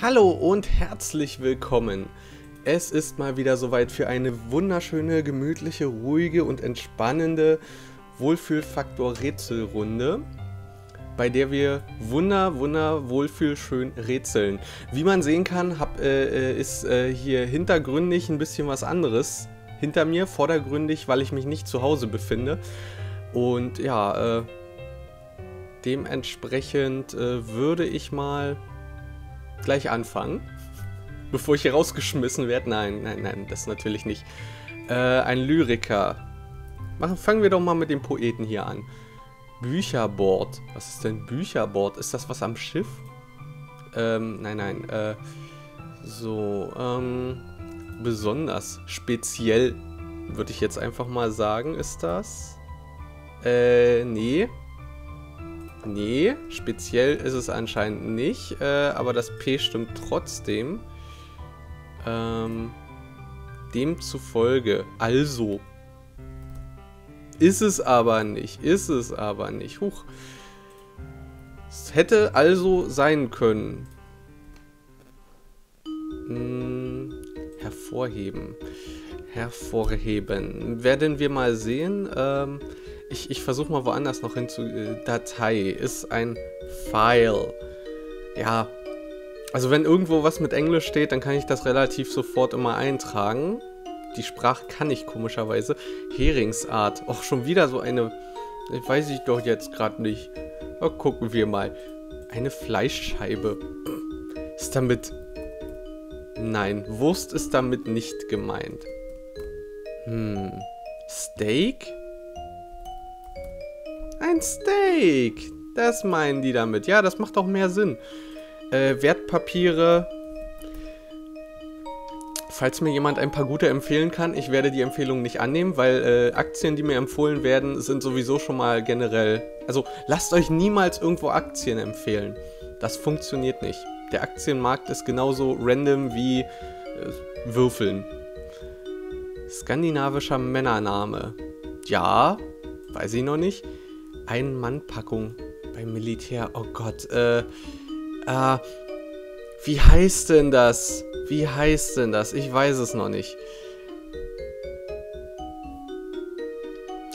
Hallo und herzlich willkommen. Es ist mal wieder soweit für eine wunderschöne, gemütliche, ruhige und entspannende Wohlfühlfaktor-Rätselrunde, bei der wir wunder, wunder, wohlfühlschön rätseln. Wie man sehen kann, hab, äh, äh, ist äh, hier hintergründig ein bisschen was anderes hinter mir, vordergründig, weil ich mich nicht zu Hause befinde. Und ja, äh, dementsprechend äh, würde ich mal gleich anfangen. Bevor ich hier rausgeschmissen werde. Nein, nein, nein, das natürlich nicht. Äh, ein Lyriker. Machen, fangen wir doch mal mit dem Poeten hier an. Bücherboard. Was ist denn Bücherboard? Ist das was am Schiff? Ähm, nein, nein. Äh, so, ähm, besonders speziell, würde ich jetzt einfach mal sagen, ist das. Äh, nee. Nee, speziell ist es anscheinend nicht, äh, aber das P stimmt trotzdem. Ähm, demzufolge, also. Ist es aber nicht, ist es aber nicht. Huch. Es hätte also sein können. Hm, hervorheben. Hervorheben. Werden wir mal sehen. Ähm, ich, ich versuche mal woanders noch hinzu. Äh, Datei ist ein File. Ja. Also wenn irgendwo was mit Englisch steht, dann kann ich das relativ sofort immer eintragen. Die Sprache kann ich komischerweise. Heringsart. Auch schon wieder so eine... Weiß ich doch jetzt gerade nicht. Aber gucken wir mal. Eine Fleischscheibe. Ist damit... Nein, Wurst ist damit nicht gemeint. Hm. Steak? Ein Steak. Das meinen die damit. Ja, das macht auch mehr Sinn. Äh, Wertpapiere. Falls mir jemand ein paar gute empfehlen kann, ich werde die Empfehlung nicht annehmen, weil äh, Aktien, die mir empfohlen werden, sind sowieso schon mal generell... Also lasst euch niemals irgendwo Aktien empfehlen. Das funktioniert nicht. Der Aktienmarkt ist genauso random wie äh, Würfeln. Skandinavischer Männername. Ja, weiß ich noch nicht. Ein-Mann-Packung beim Militär. Oh Gott, äh, äh, wie heißt denn das? Wie heißt denn das? Ich weiß es noch nicht.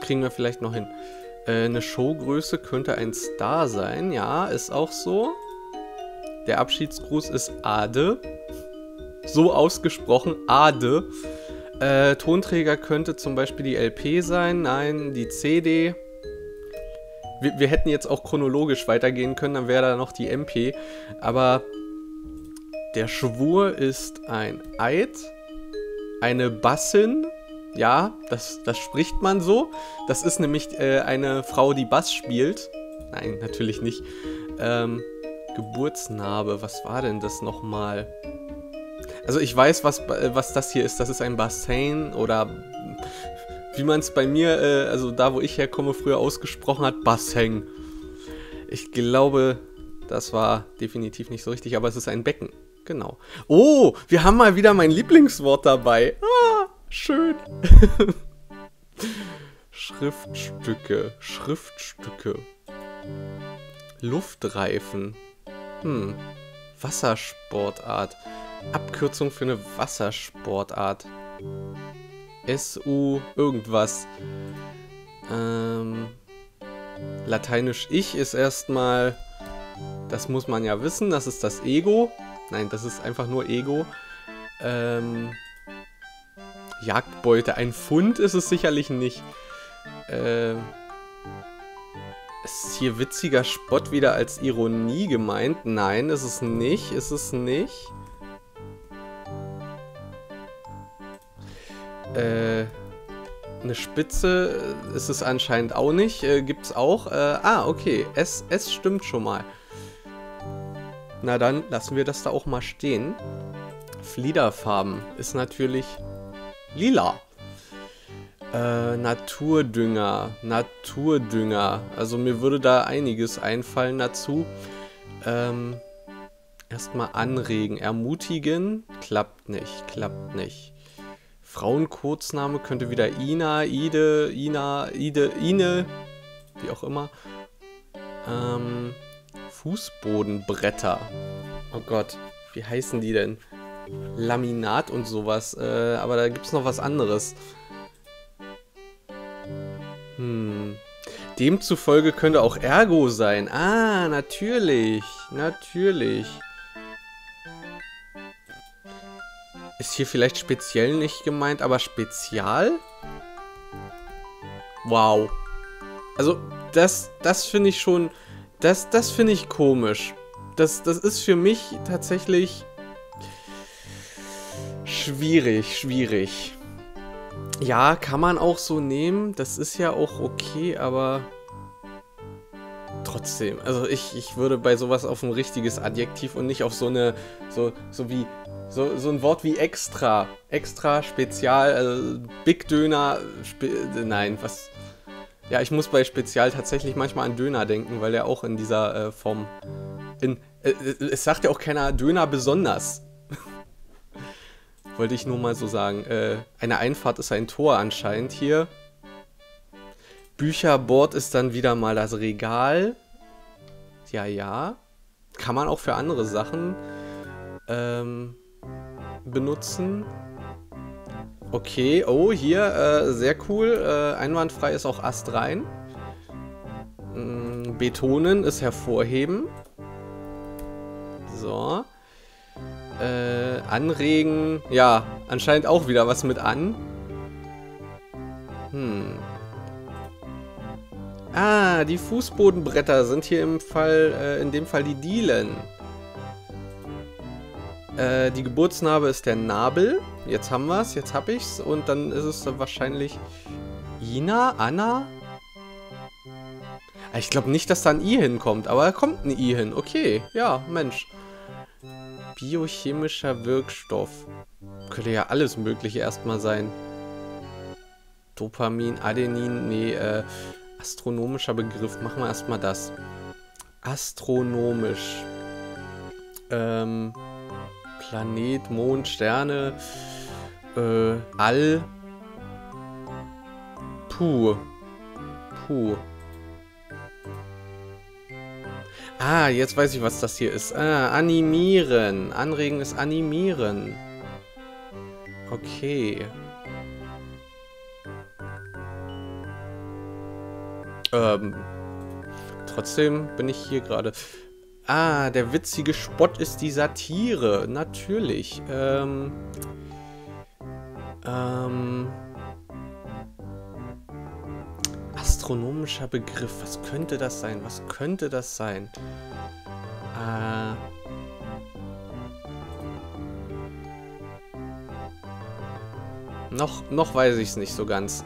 Kriegen wir vielleicht noch hin. Äh, eine Showgröße könnte ein Star sein. Ja, ist auch so. Der Abschiedsgruß ist Ade. So ausgesprochen, Ade. Äh, Tonträger könnte zum Beispiel die LP sein. Nein, die CD wir, wir hätten jetzt auch chronologisch weitergehen können, dann wäre da noch die MP. Aber der Schwur ist ein Eid, eine Bassin, ja, das, das spricht man so. Das ist nämlich äh, eine Frau, die Bass spielt. Nein, natürlich nicht. Ähm, Geburtsnarbe, was war denn das nochmal? Also ich weiß, was, was das hier ist. Das ist ein Bassin oder wie man es bei mir, äh, also da wo ich herkomme, früher ausgesprochen hat, Bassheng. Ich glaube, das war definitiv nicht so richtig, aber es ist ein Becken. Genau. Oh, wir haben mal wieder mein Lieblingswort dabei. Ah, schön. Schriftstücke, Schriftstücke. Luftreifen. Hm. Wassersportart. Abkürzung für eine Wassersportart. SU irgendwas. Ähm, Lateinisch Ich ist erstmal, das muss man ja wissen, das ist das Ego. Nein, das ist einfach nur Ego. Ähm, Jagdbeute, ein Pfund ist es sicherlich nicht. Ähm, ist hier witziger Spott wieder als Ironie gemeint? Nein, ist es nicht, ist es nicht. Äh, eine Spitze ist es anscheinend auch nicht. Äh, Gibt es auch. Äh, ah, okay. S, S stimmt schon mal. Na dann lassen wir das da auch mal stehen. Fliederfarben ist natürlich lila. Äh, Naturdünger. Naturdünger. Also mir würde da einiges einfallen dazu. Ähm, erstmal anregen. Ermutigen. Klappt nicht. Klappt nicht. Frauenkurzname könnte wieder Ina, Ide, Ina, Ide, Ine, wie auch immer. Ähm, Fußbodenbretter. Oh Gott. wie heißen die denn? Laminat und sowas. Äh, aber da gibt es noch was anderes. Hm. Demzufolge könnte auch Ergo sein. Ah, natürlich. Natürlich. Ist hier vielleicht speziell nicht gemeint, aber spezial? Wow. Also, das, das finde ich schon... Das, das finde ich komisch. Das, das ist für mich tatsächlich... Schwierig, schwierig. Ja, kann man auch so nehmen. Das ist ja auch okay, aber trotzdem. Also ich, ich würde bei sowas auf ein richtiges Adjektiv und nicht auf so eine, so, so wie, so, so ein Wort wie extra. Extra, spezial, also Big Döner, spe nein, was... Ja, ich muss bei Spezial tatsächlich manchmal an Döner denken, weil der auch in dieser äh, Form... In, äh, es sagt ja auch keiner Döner besonders. Wollte ich nur mal so sagen. Äh, eine Einfahrt ist ein Tor anscheinend hier. Bücherbord ist dann wieder mal das Regal. Ja, ja. Kann man auch für andere Sachen ähm, benutzen. Okay, oh, hier, äh, sehr cool. Äh, einwandfrei ist auch Ast rein. Mm, betonen ist hervorheben. So. Äh, anregen. Ja, anscheinend auch wieder was mit an. Hm. Ah, die Fußbodenbretter sind hier im Fall, äh, in dem Fall die Dielen. Äh, die Geburtsnarbe ist der Nabel. Jetzt haben wir es, jetzt hab ich's. Und dann ist es wahrscheinlich Ina, Anna. Ah, ich glaube nicht, dass da ein I hinkommt, aber da kommt ein I hin. Okay, ja, Mensch. Biochemischer Wirkstoff. Könnte ja alles Mögliche erstmal sein. Dopamin, Adenin, nee, äh, astronomischer Begriff. Machen wir erstmal das. Astronomisch. Ähm, Planet, Mond, Sterne, äh, All. Puh. Puh. Ah, jetzt weiß ich, was das hier ist. Ah, animieren. Anregen ist animieren. Okay. Ähm, trotzdem bin ich hier gerade. Ah, der witzige Spott ist die Satire. Natürlich. Ähm, ähm, astronomischer Begriff. Was könnte das sein? Was könnte das sein? Äh... Noch, noch weiß ich es nicht so ganz.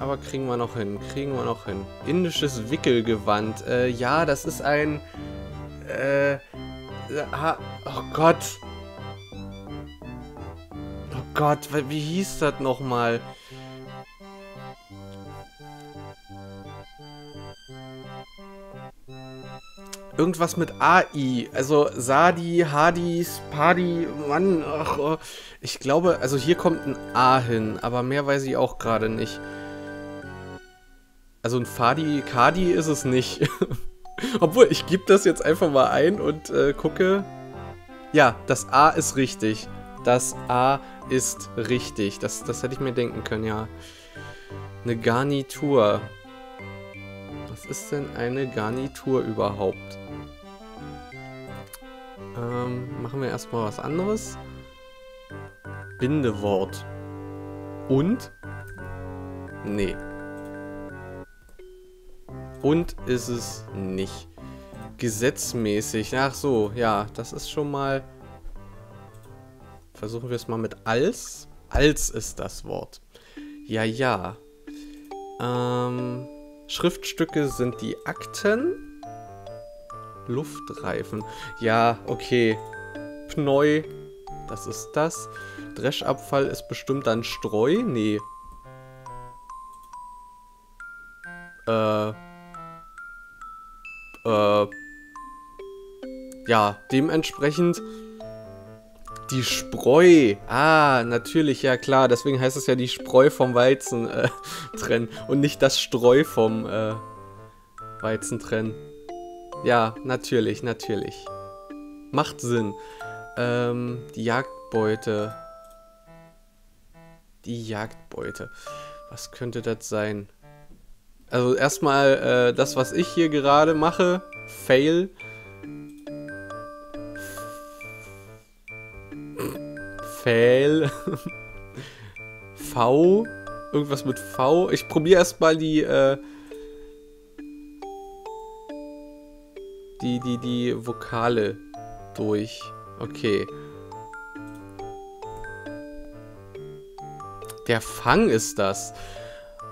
Aber kriegen wir noch hin. Kriegen wir noch hin. Indisches Wickelgewand. Äh, ja, das ist ein... Äh... oh Gott. Oh Gott, wie hieß das nochmal? mal? Irgendwas mit AI. Also Sadi, Hadi, Spadi, Mann, ach, oh. ich glaube, also hier kommt ein A hin, aber mehr weiß ich auch gerade nicht. Also ein Fadi, Kadi ist es nicht. Obwohl, ich gebe das jetzt einfach mal ein und äh, gucke. Ja, das A ist richtig. Das A ist richtig. Das, das hätte ich mir denken können, ja. Eine Garnitur. Was ist denn eine Garnitur überhaupt? Ähm, machen wir erstmal was anderes. Bindewort. Und? Nee. Und ist es nicht. Gesetzmäßig. Ach so, ja, das ist schon mal... Versuchen wir es mal mit als. Als ist das Wort. Ja, ja. Ähm, Schriftstücke sind die Akten. Luftreifen. Ja, okay. Pneu. Das ist das. Dreschabfall ist bestimmt dann Streu. Nee. Äh. Äh. Ja, dementsprechend die Spreu. Ah, natürlich, ja klar. Deswegen heißt es ja die Spreu vom Weizen äh, trennen und nicht das Streu vom äh, Weizen trennen. Ja, natürlich, natürlich. Macht Sinn. Ähm, die Jagdbeute. Die Jagdbeute. Was könnte das sein? Also erstmal äh, das, was ich hier gerade mache. Fail. Fail. V. Irgendwas mit V. Ich probiere erstmal die, äh, die, die, die Vokale durch. Okay. Der Fang ist das.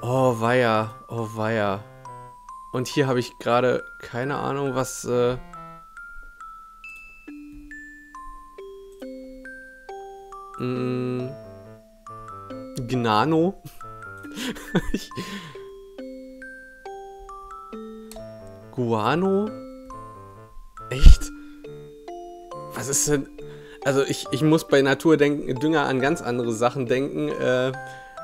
Oh, weia. Oh, weia. Und hier habe ich gerade keine Ahnung, was... Äh mm, Gnano. Guano? Echt? Was ist denn... Also ich, ich muss bei Naturdünger an ganz andere Sachen denken, äh,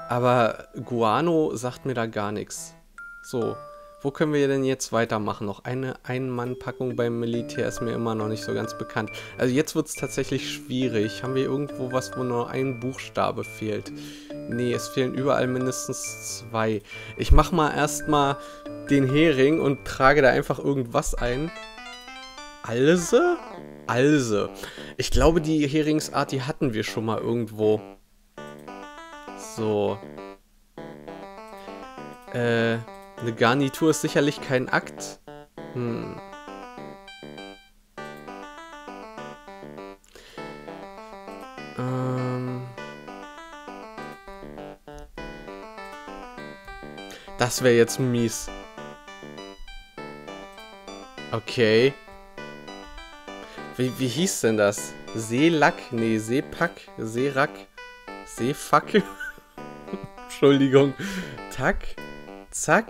aber Guano sagt mir da gar nichts. So, wo können wir denn jetzt weitermachen? Noch eine Ein-Mann-Packung beim Militär ist mir immer noch nicht so ganz bekannt. Also jetzt wird es tatsächlich schwierig. Haben wir irgendwo was, wo nur ein Buchstabe fehlt? Nee, es fehlen überall mindestens zwei. Ich mache mal erstmal den Hering und trage da einfach irgendwas ein. Alse? Alse. Ich glaube, die Heringsart, die hatten wir schon mal irgendwo. So. Äh, eine Garnitur ist sicherlich kein Akt. Hm. Ähm. Das wäre jetzt mies. Okay. Wie, wie hieß denn das? Seelack? Nee, Seepack? Seerack? Seefack? Entschuldigung. Tack? Zack?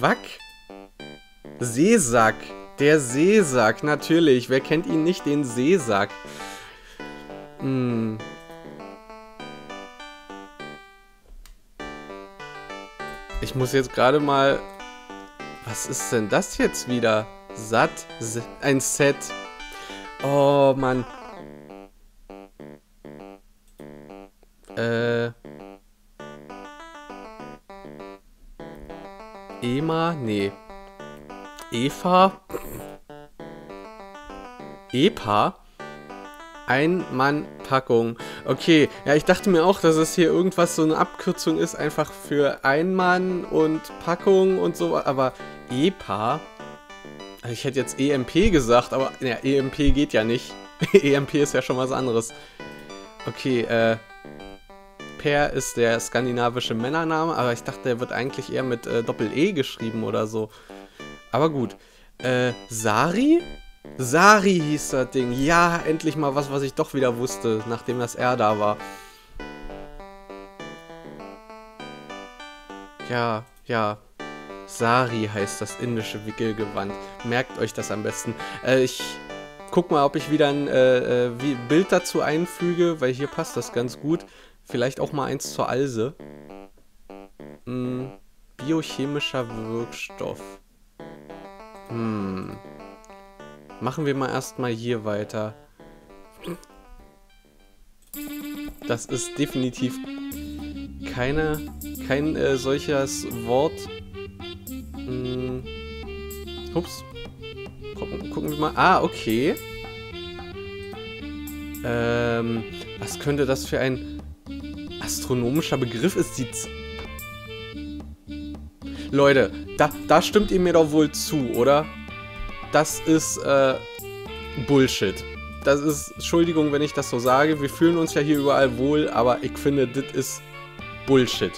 Wack? Seesack. Der Seesack, natürlich. Wer kennt ihn nicht, den Seesack? Hm. Ich muss jetzt gerade mal... Was ist denn das jetzt wieder? Satt. Ein Set. Oh, Mann. Nee. Eva? Epa? Ein-Mann-Packung. Okay, ja, ich dachte mir auch, dass es hier irgendwas so eine Abkürzung ist, einfach für Ein-Mann und Packung und so, aber EPA? Ich hätte jetzt EMP gesagt, aber ja, EMP geht ja nicht. EMP ist ja schon was anderes. Okay, äh. Per ist der skandinavische Männername, aber ich dachte, der wird eigentlich eher mit äh, Doppel-E geschrieben oder so. Aber gut. Äh, Sari? Sari hieß das Ding. Ja, endlich mal was, was ich doch wieder wusste, nachdem das R da war. Ja, ja. Sari heißt das indische Wickelgewand. Merkt euch das am besten. Äh, ich guck mal, ob ich wieder ein äh, äh, Bild dazu einfüge, weil hier passt das ganz gut. Vielleicht auch mal eins zur Alse. Hm, biochemischer Wirkstoff. Hm. Machen wir mal erstmal hier weiter. Das ist definitiv keine, kein äh, solches Wort, hm. Ups. Gucken, gucken wir mal. Ah, okay. Ähm, was könnte das für ein astronomischer Begriff ist? Die Z Leute, da, da stimmt ihr mir doch wohl zu, oder? Das ist äh, Bullshit. Das ist, Entschuldigung, wenn ich das so sage, wir fühlen uns ja hier überall wohl, aber ich finde, das ist Bullshit.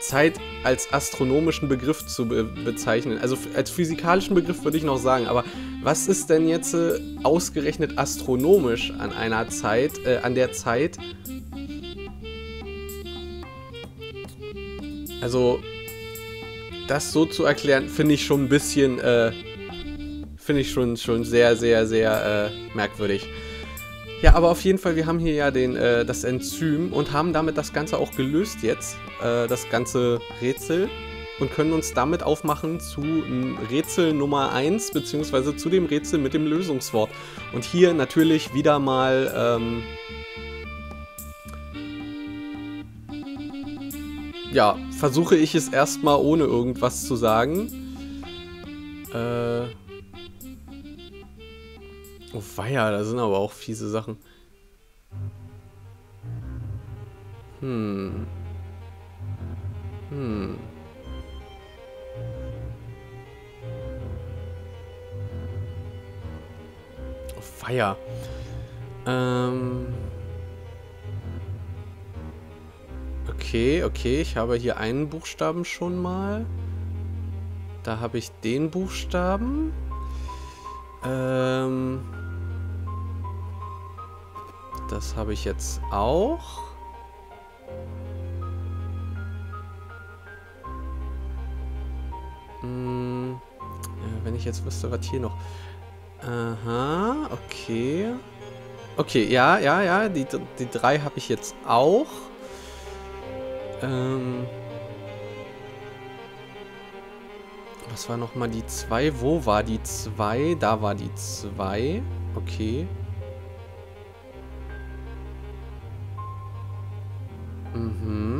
Zeit als astronomischen Begriff zu be bezeichnen. Also als physikalischen Begriff würde ich noch sagen, aber was ist denn jetzt äh, ausgerechnet astronomisch an einer Zeit, äh, an der Zeit? Also das so zu erklären, finde ich schon ein bisschen, äh, finde ich schon, schon sehr, sehr, sehr äh, merkwürdig. Ja, aber auf jeden Fall, wir haben hier ja den, äh, das Enzym und haben damit das Ganze auch gelöst jetzt. Äh, das ganze Rätsel. und können uns damit aufmachen zu Rätsel Nummer 1, beziehungsweise zu dem Rätsel mit dem Lösungswort. Und hier natürlich wieder mal... Ähm, ja, versuche ich es erstmal ohne irgendwas zu sagen. Äh... Oh weia, da sind aber auch fiese Sachen. Hm. Hm. Oh, Feier. Ähm. Okay, okay, ich habe hier einen Buchstaben schon mal. Da habe ich den Buchstaben. Ähm. Das habe ich jetzt auch. Hm, ja, wenn ich jetzt wüsste, was hier noch... Aha, okay. Okay, ja, ja, ja, die, die drei habe ich jetzt auch. Ähm... Was war nochmal die 2? Wo war die 2? Da war die 2. Okay. Mhm,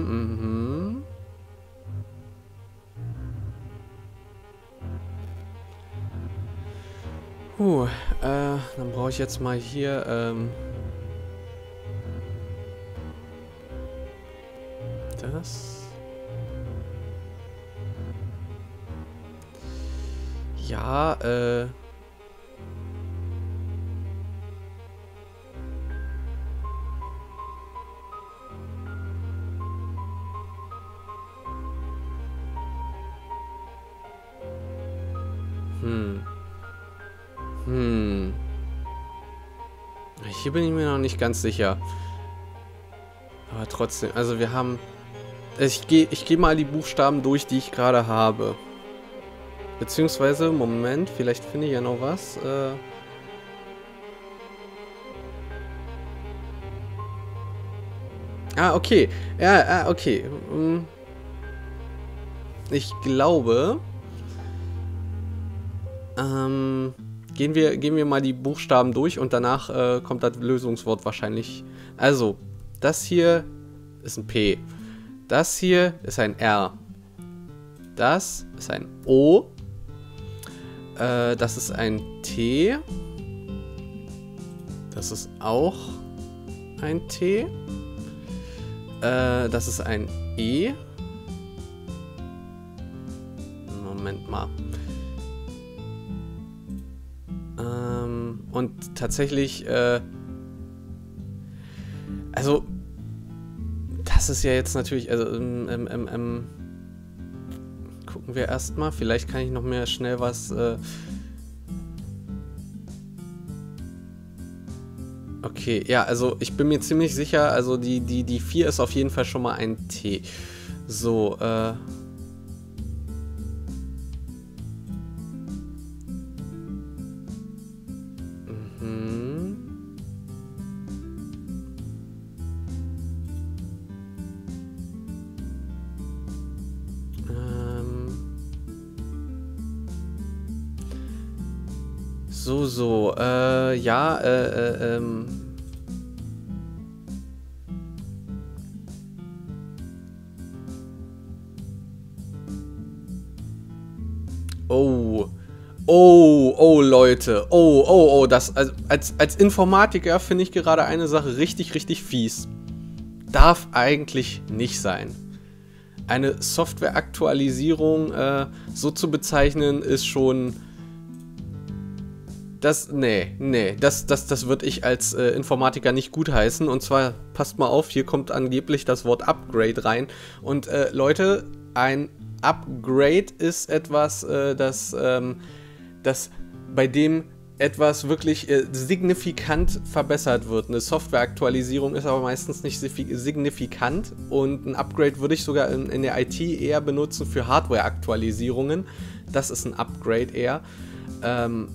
mhm. Puh, äh, dann brauche ich jetzt mal hier, ähm... Ja, äh... Hm. Hm. Hier bin ich mir noch nicht ganz sicher. Aber trotzdem, also wir haben... Ich gehe ich geh mal die Buchstaben durch, die ich gerade habe. Beziehungsweise, Moment, vielleicht finde ich ja noch was. Äh ah, okay. Ja, ah, okay. Hm. Ich glaube... Ähm, gehen, wir, gehen wir mal die Buchstaben durch und danach äh, kommt das Lösungswort wahrscheinlich. Also, das hier ist ein P. Das hier ist ein R. Das ist ein O. Äh, das ist ein T. Das ist auch ein T. Äh, das ist ein E. Moment mal. Ähm, und tatsächlich, äh, also, das ist ja jetzt natürlich, also, ähm, ähm, ähm, gucken wir erstmal. Vielleicht kann ich noch mehr schnell was, äh, Okay, ja, also ich bin mir ziemlich sicher, also die, die, die 4 ist auf jeden Fall schon mal ein T. So, äh... So, äh, ja, äh, äh, ähm. Oh. Oh, oh, Leute. Oh, oh, oh, das, als, als Informatiker finde ich gerade eine Sache richtig, richtig fies. Darf eigentlich nicht sein. Eine Softwareaktualisierung äh, so zu bezeichnen, ist schon das, nee, nee, das, das, das würde ich als äh, Informatiker nicht gutheißen. Und zwar, passt mal auf, hier kommt angeblich das Wort Upgrade rein. Und äh, Leute, ein Upgrade ist etwas, äh, das, ähm, das bei dem etwas wirklich äh, signifikant verbessert wird. Eine Softwareaktualisierung ist aber meistens nicht signifikant und ein Upgrade würde ich sogar in, in der IT eher benutzen für Hardwareaktualisierungen. Das ist ein Upgrade eher. Ähm,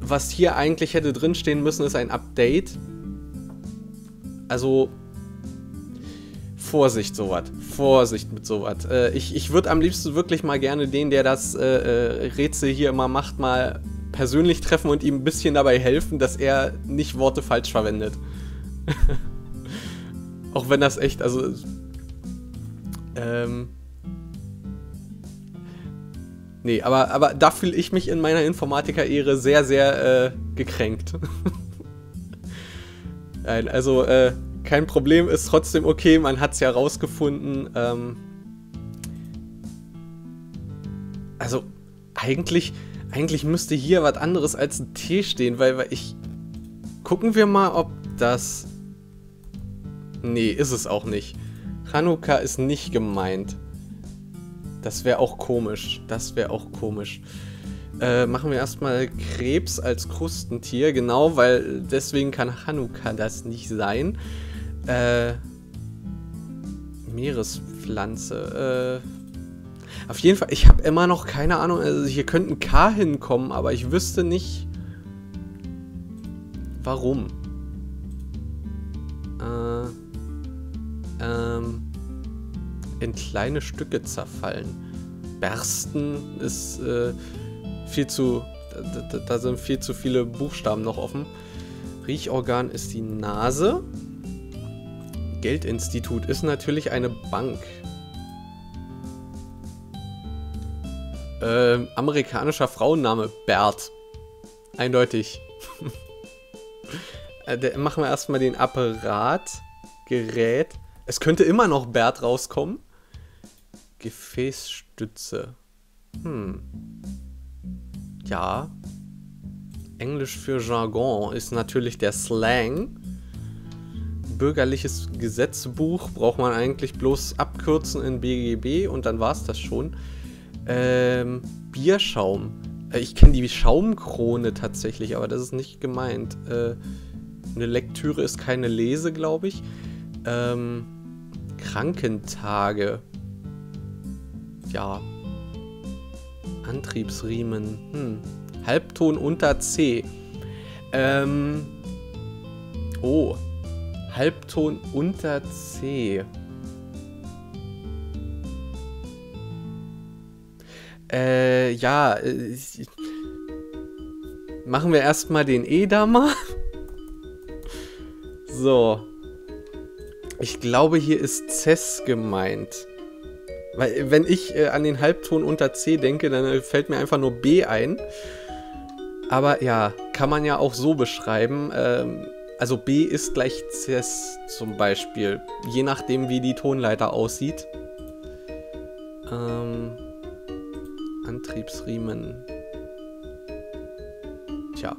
was hier eigentlich hätte drinstehen müssen, ist ein Update. Also Vorsicht, sowas. Vorsicht mit sowas. Äh, ich ich würde am liebsten wirklich mal gerne den, der das äh, äh, Rätsel hier immer macht, mal persönlich treffen und ihm ein bisschen dabei helfen, dass er nicht Worte falsch verwendet. Auch wenn das echt, also. Ähm. Nee, aber, aber da fühle ich mich in meiner Informatiker-Ehre sehr, sehr äh, gekränkt. Nein, also äh, kein Problem, ist trotzdem okay, man hat es ja rausgefunden. Ähm, also eigentlich, eigentlich müsste hier was anderes als ein T stehen, weil, weil ich... Gucken wir mal, ob das... Nee, ist es auch nicht. Hanukkah ist nicht gemeint. Das wäre auch komisch. Das wäre auch komisch. Äh, machen wir erstmal Krebs als Krustentier, genau, weil deswegen kann Hanukkah das nicht sein. Äh, Meerespflanze. Äh, auf jeden Fall, ich habe immer noch keine Ahnung, also hier könnte ein K hinkommen, aber ich wüsste nicht, warum. Äh, ähm, in kleine Stücke zerfallen. Bersten ist äh, viel zu. Da, da, sind viel zu viele Buchstaben noch offen. Riechorgan ist die Nase. Geldinstitut ist natürlich eine Bank. Äh, amerikanischer Frauenname Bert. Eindeutig. äh, machen wir erstmal den Apparat. Gerät. Es könnte immer noch Bert rauskommen. Gefäßstütze. Hm. Ja. Englisch für Jargon ist natürlich der Slang. Bürgerliches Gesetzbuch braucht man eigentlich bloß abkürzen in BGB und dann war es das schon. Ähm, Bierschaum. Äh, ich kenne die Schaumkrone tatsächlich, aber das ist nicht gemeint. Äh, eine Lektüre ist keine Lese, glaube ich. Ähm, Krankentage ja. Antriebsriemen. Hm. Halbton unter C. Ähm. Oh. Halbton unter C. Äh, ja. Äh, machen wir erstmal den E da mal. So. Ich glaube, hier ist Cess gemeint. Weil wenn ich äh, an den Halbton unter C denke, dann äh, fällt mir einfach nur B ein. Aber ja, kann man ja auch so beschreiben. Ähm, also B ist gleich Cs zum Beispiel. Je nachdem, wie die Tonleiter aussieht. Ähm, Antriebsriemen. Tja.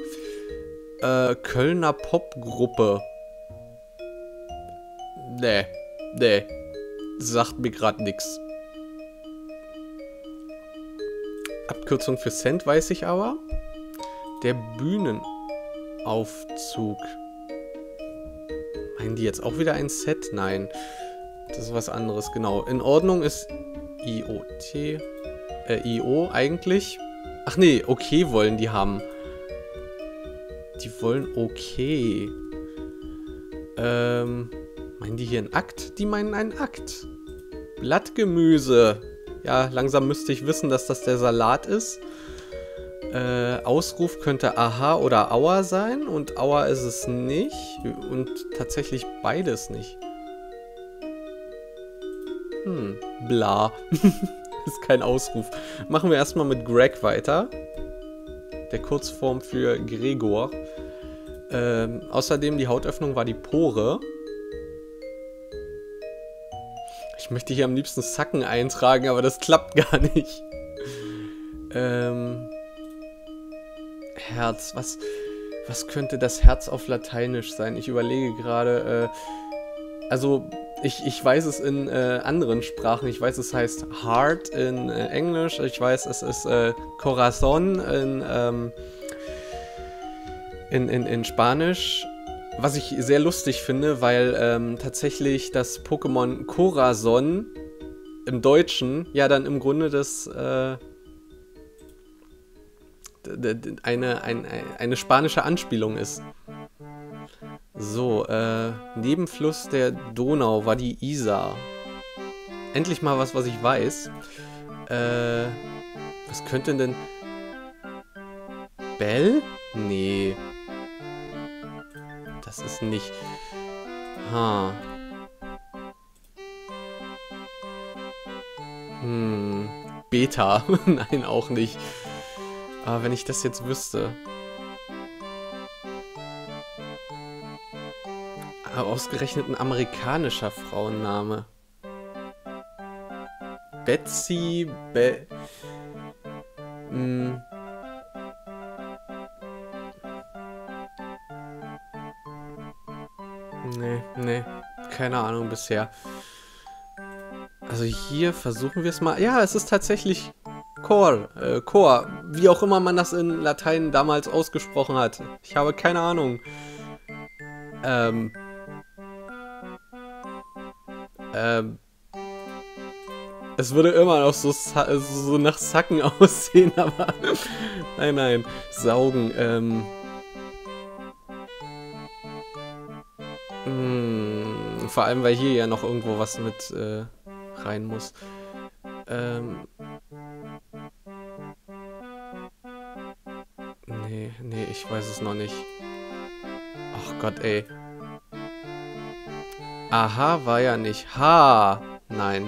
Äh, Kölner Popgruppe. Nee. Nee. Sagt mir gerade nichts. Abkürzung für Cent weiß ich aber. Der Bühnenaufzug. Meinen die jetzt auch wieder ein Set? Nein. Das ist was anderes, genau. In Ordnung ist IOT. Äh, IO eigentlich. Ach nee, okay wollen die haben. Die wollen okay. Ähm, meinen die hier einen Akt? Die meinen einen Akt. Blattgemüse. Ja, langsam müsste ich wissen, dass das der Salat ist. Äh, Ausruf könnte Aha oder Aua sein und Aua ist es nicht und tatsächlich beides nicht. Hm, bla. ist kein Ausruf. Machen wir erstmal mit Greg weiter. Der Kurzform für Gregor. Ähm, außerdem die Hautöffnung war die Pore. Ich möchte hier am liebsten Sacken eintragen, aber das klappt gar nicht. Ähm, Herz. Was, was könnte das Herz auf Lateinisch sein? Ich überlege gerade. Äh, also, ich, ich weiß es in äh, anderen Sprachen. Ich weiß, es heißt Heart in äh, Englisch. Ich weiß, es ist äh, Corazon in, ähm, in, in, in Spanisch. Was ich sehr lustig finde, weil ähm, tatsächlich das Pokémon Corazon im Deutschen ja dann im Grunde das äh, eine, eine, eine spanische Anspielung ist. So, äh, Nebenfluss der Donau war die Isar. Endlich mal was, was ich weiß. Äh, was könnte denn... Bell? Nee. Das ist nicht... Ha. Hm. Beta. Nein, auch nicht. Aber wenn ich das jetzt wüsste. Aber ausgerechnet ein amerikanischer Frauenname. Betsy Be... Hm. Nee, nee. Keine Ahnung bisher. Also hier versuchen wir es mal. Ja, es ist tatsächlich Chor, äh, Chor, wie auch immer man das in Latein damals ausgesprochen hat. Ich habe keine Ahnung. Ähm. Ähm. Es würde immer noch so, so nach Sacken aussehen, aber nein, nein. Saugen, ähm. Vor allem, weil hier ja noch irgendwo was mit äh, rein muss. Ähm. Nee, nee, ich weiß es noch nicht. Ach Gott, ey. Aha, war ja nicht. Ha! Nein.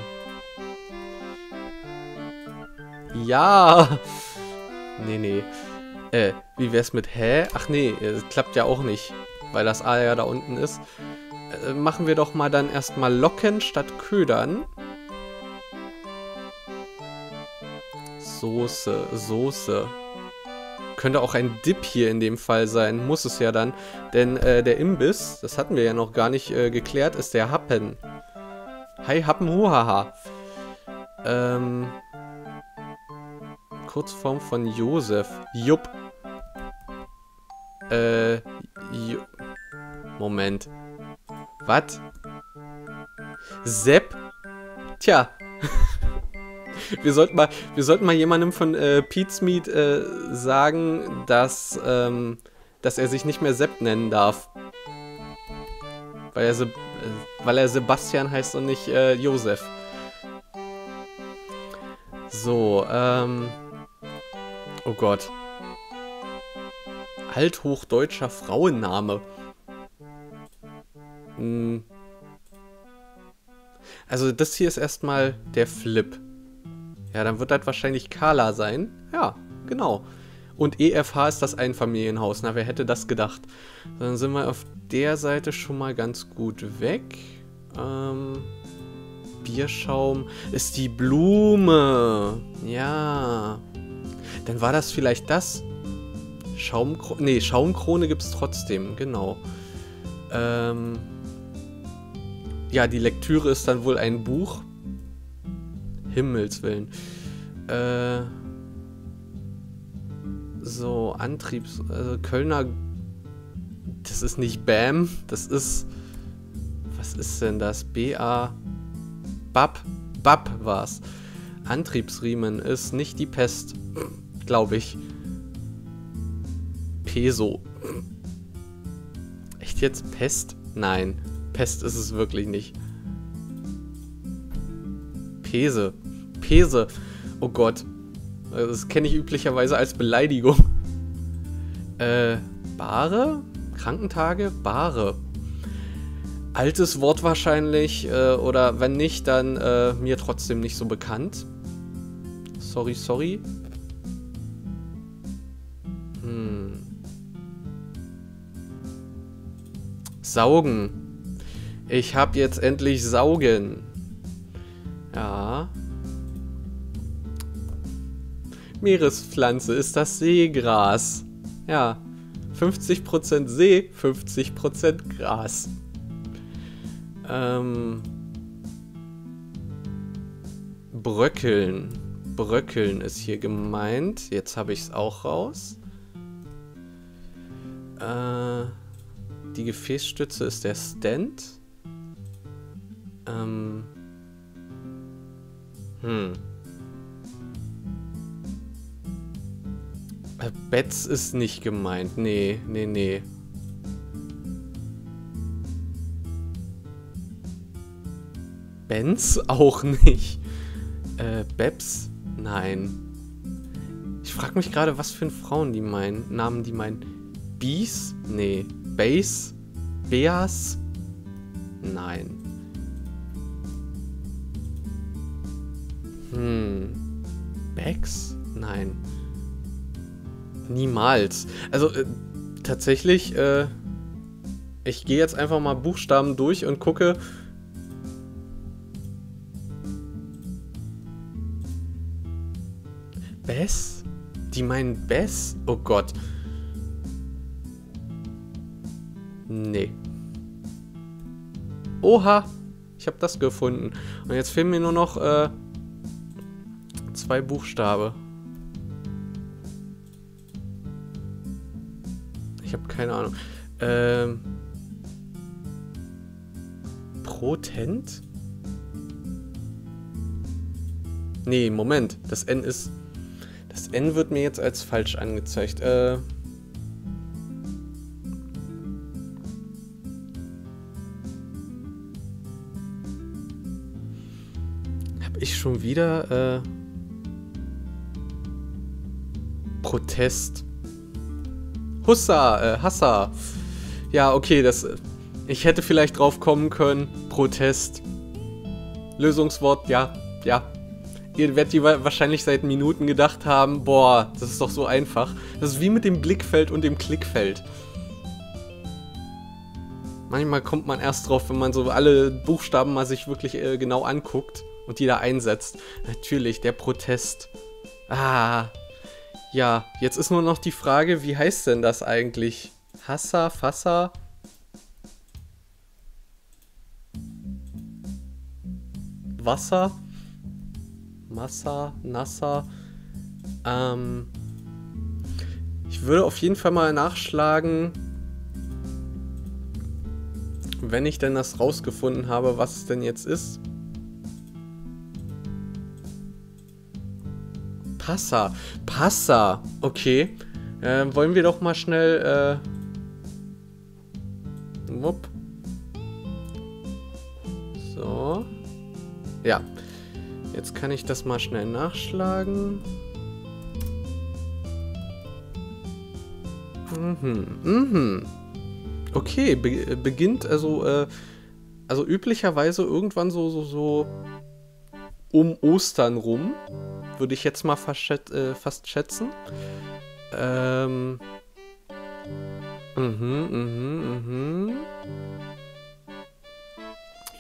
Ja! Nee, nee. Äh, wie wär's mit hä? Ach nee, das klappt ja auch nicht, weil das A ja da unten ist. Äh, machen wir doch mal dann erstmal locken statt ködern. Soße, Soße. Könnte auch ein Dip hier in dem Fall sein, muss es ja dann. Denn äh, der Imbiss, das hatten wir ja noch gar nicht äh, geklärt, ist der Happen. Hi Happen Huhaha. Ähm, Kurzform von Josef. Jupp. Äh, Moment. Was? Sepp? Tja. wir sollten mal, wir sollten mal jemandem von äh, Pete's Meat äh, sagen, dass, ähm, dass er sich nicht mehr Sepp nennen darf. Weil er, Se äh, weil er Sebastian heißt und nicht äh, Josef. So, ähm. Oh Gott. Althochdeutscher Frauenname. Hm. Also das hier ist erstmal der Flip. Ja, dann wird das wahrscheinlich Carla sein. Ja, genau. Und EFH ist das Einfamilienhaus. Na, wer hätte das gedacht? Dann sind wir auf der Seite schon mal ganz gut weg. Ähm, Bierschaum ist die Blume. Ja. Dann war das vielleicht das. Schaumkrone. Nee, Schaumkrone gibt es trotzdem. Genau. Ähm, ja, die Lektüre ist dann wohl ein Buch. Himmels Willen. Äh, so, Antriebs... Also Kölner... Das ist nicht BAM, das ist... Was ist denn das? BA... BAP. BAP war's. Antriebsriemen ist nicht die Pest. Glaube ich. Peso. Echt jetzt Pest? Nein. Pest ist es wirklich nicht. Pese. Pese. Oh Gott. Das kenne ich üblicherweise als Beleidigung. Äh, Bare? Krankentage? Bare. Altes Wort wahrscheinlich. Äh, oder wenn nicht, dann äh, mir trotzdem nicht so bekannt. Sorry, sorry. Hm. Saugen. Ich habe jetzt endlich Saugen. Ja. Meerespflanze ist das Seegras. Ja. 50% See, 50% Gras. Ähm. Bröckeln. Bröckeln ist hier gemeint. Jetzt habe ich es auch raus. Äh, die Gefäßstütze ist der Stand. Ähm. Hm. Äh, Bets ist nicht gemeint. Nee, nee, nee. Benz auch nicht. Äh, Bebs? Nein. Ich frage mich gerade, was für ein Frauen die meinen. Namen die meinen. Bees? Nee. Base? Beas? Nein. Hm. Bex? Nein. Niemals. Also, äh, tatsächlich, äh, ich gehe jetzt einfach mal Buchstaben durch und gucke. Bess? Die meinen Bess? Oh Gott. Nee. Oha! Ich habe das gefunden. Und jetzt fehlen mir nur noch äh, zwei Buchstabe. Ich habe keine Ahnung. Ähm. Protent? Nee, Moment. Das N ist... Das N wird mir jetzt als falsch angezeigt. Äh... Hab ich schon wieder... Äh... Protest. Hussa, äh, Hassa. Ja, okay, das... Ich hätte vielleicht drauf kommen können. Protest. Lösungswort, ja, ja. Ihr werdet die wahrscheinlich seit Minuten gedacht haben, boah, das ist doch so einfach. Das ist wie mit dem Blickfeld und dem Klickfeld. Manchmal kommt man erst drauf, wenn man so alle Buchstaben mal sich wirklich äh, genau anguckt und die da einsetzt. Natürlich, der Protest. Ah, ja, jetzt ist nur noch die Frage, wie heißt denn das eigentlich? Hassa, Fassa? Wasser? Massa, Nasser? Ähm, ich würde auf jeden Fall mal nachschlagen, wenn ich denn das rausgefunden habe, was es denn jetzt ist. Passa. Passa. Okay. Äh, wollen wir doch mal schnell... Äh, wupp. So. Ja. Jetzt kann ich das mal schnell nachschlagen. Mhm. Mhm. Okay, be beginnt also, äh, also üblicherweise irgendwann so, so, so um Ostern rum würde ich jetzt mal fast, äh, fast schätzen. Ähm. Mhm, mhm, mhm.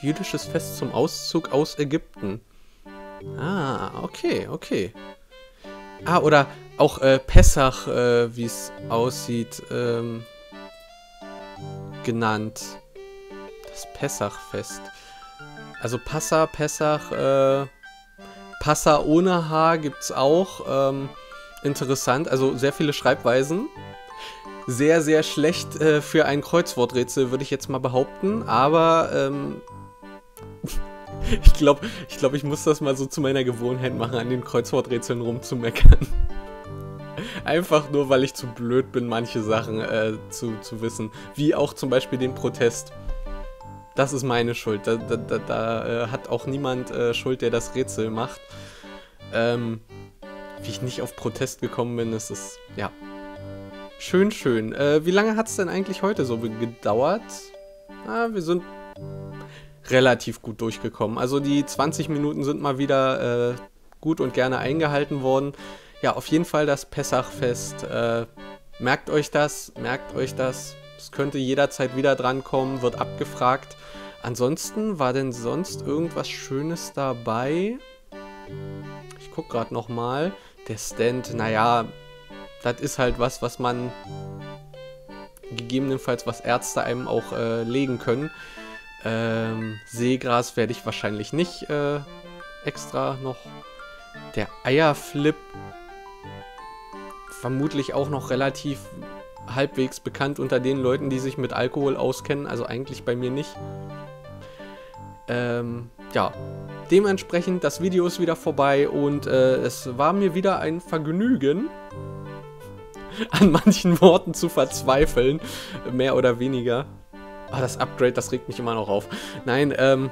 Jüdisches Fest zum Auszug aus Ägypten. Ah, okay, okay. Ah, oder auch äh, Pessach, äh, wie es aussieht, ähm, genannt. Das Pessachfest. Also Passa, Pessach, äh, Passa ohne H gibt es auch. Ähm, interessant, also sehr viele Schreibweisen. Sehr, sehr schlecht äh, für ein Kreuzworträtsel, würde ich jetzt mal behaupten. Aber ähm, ich glaube, ich, glaub, ich muss das mal so zu meiner Gewohnheit machen, an den Kreuzworträtseln rumzumeckern. Einfach nur, weil ich zu blöd bin, manche Sachen äh, zu, zu wissen. Wie auch zum Beispiel den Protest. Das ist meine Schuld. Da, da, da, da äh, hat auch niemand äh, Schuld, der das Rätsel macht. Ähm, wie ich nicht auf Protest gekommen bin, ist es, ja. Schön, schön. Äh, wie lange hat es denn eigentlich heute so gedauert? Ah, wir sind relativ gut durchgekommen. Also die 20 Minuten sind mal wieder äh, gut und gerne eingehalten worden. Ja, auf jeden Fall das Pessachfest. Äh, merkt euch das, merkt euch das. Es könnte jederzeit wieder drankommen, wird abgefragt. Ansonsten war denn sonst irgendwas Schönes dabei? Ich guck gerade nochmal. Der Stand, naja, das ist halt was, was man gegebenenfalls, was Ärzte einem auch äh, legen können. Ähm, Seegras werde ich wahrscheinlich nicht äh, extra noch. Der Eierflip vermutlich auch noch relativ halbwegs bekannt unter den Leuten, die sich mit Alkohol auskennen. Also eigentlich bei mir nicht. Ähm, ja, dementsprechend, das Video ist wieder vorbei und äh, es war mir wieder ein Vergnügen, an manchen Worten zu verzweifeln, mehr oder weniger. Ah, das Upgrade, das regt mich immer noch auf. Nein, ähm,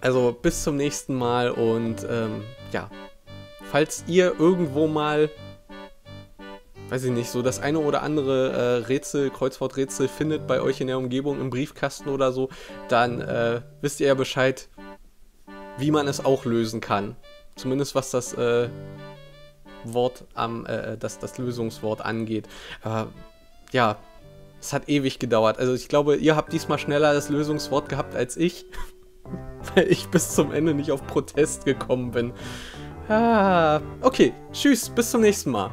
Also bis zum nächsten Mal und ähm, ja, falls ihr irgendwo mal, weiß ich nicht, so das eine oder andere äh, Rätsel, Kreuzworträtsel findet bei euch in der Umgebung im Briefkasten oder so, dann äh, wisst ihr ja Bescheid, wie man es auch lösen kann. Zumindest was das äh, Wort am, äh, das, das Lösungswort angeht. Ja, es hat ewig gedauert. Also ich glaube, ihr habt diesmal schneller das Lösungswort gehabt als ich. Weil ich bis zum Ende nicht auf Protest gekommen bin. Ah, okay, tschüss, bis zum nächsten Mal.